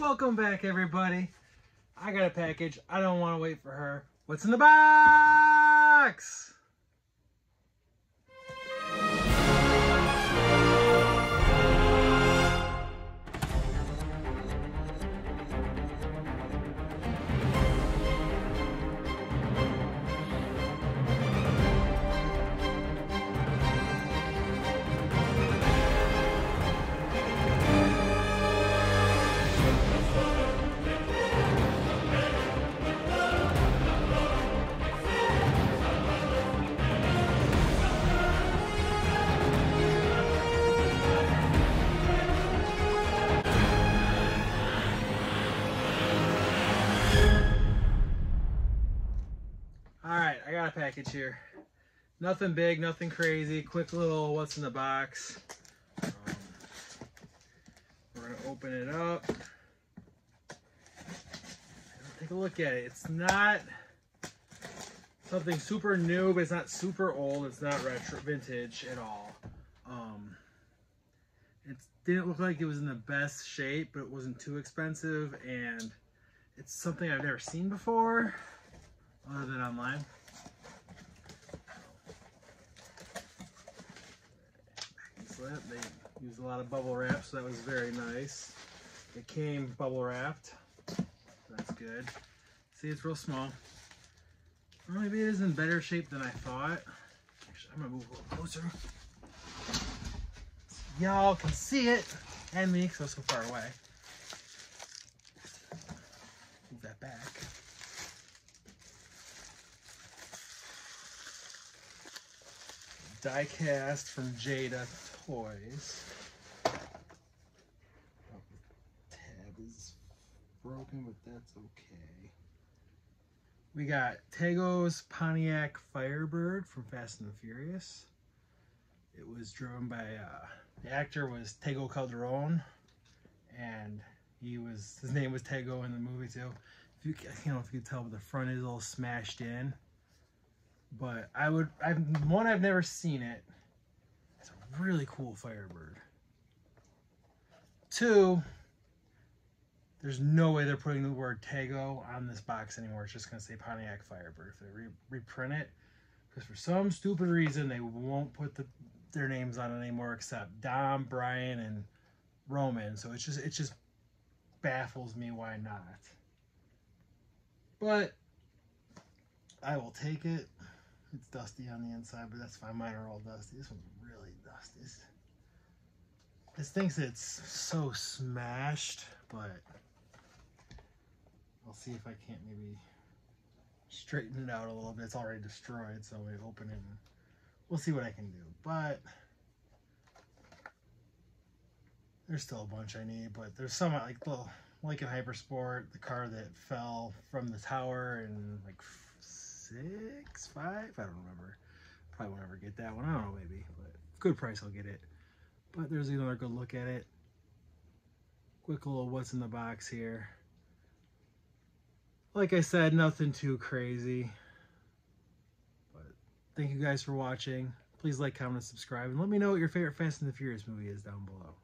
Welcome back, everybody. I got a package. I don't want to wait for her. What's in the box? Package here. Nothing big, nothing crazy. Quick little what's in the box. Um, we're gonna open it up. Take a look at it. It's not something super new, but it's not super old. It's not retro vintage at all. Um, it didn't look like it was in the best shape, but it wasn't too expensive, and it's something I've never seen before other than online. Slip. They used a lot of bubble wrap, so that was very nice. It came bubble wrapped. That's good. See, it's real small. Or maybe it is in better shape than I thought. Actually, I'm gonna move a little closer. Y'all can see it and me because so far away. Move that back. Die cast from Jada Toys. Oh, the tab is broken, but that's okay. We got Tego's Pontiac Firebird from Fast and Furious. It was driven by uh, the actor was Tego Calderon, and he was his name was Tego in the movie too. If you, I don't know if you can tell, but the front is all smashed in but I would I've one I've never seen it. It's a really cool Firebird. Two, there's no way they're putting the word Tego on this box anymore. It's just gonna say Pontiac Firebird if they re reprint it. Because for some stupid reason they won't put the their names on it anymore except Dom, Brian, and Roman. So it's just it just baffles me why not. But I will take it. It's dusty on the inside, but that's fine. Mine are all dusty. This one's really dusty. This, this thinks it's so smashed, but I'll see if I can't maybe straighten it out a little bit. It's already destroyed, so we open it and we'll see what I can do. But there's still a bunch I need, but there's some like the Lykan HyperSport, the car that fell from the tower and like five, I don't remember. Probably won't ever get that one. I don't know, maybe, but good price, I'll get it. But there's another good look at it. Quick little what's in the box here. Like I said, nothing too crazy. But thank you guys for watching. Please like, comment, and subscribe. And let me know what your favorite Fast and the Furious movie is down below.